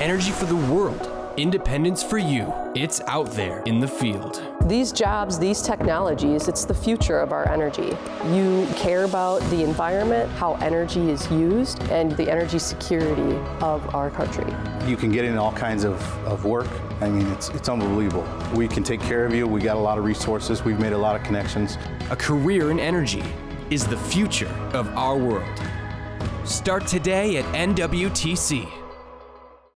Energy for the world. Independence for you. It's out there in the field. These jobs, these technologies, it's the future of our energy. You care about the environment, how energy is used, and the energy security of our country. You can get in all kinds of, of work. I mean, it's, it's unbelievable. We can take care of you. We got a lot of resources. We've made a lot of connections. A career in energy is the future of our world. Start today at NWTC.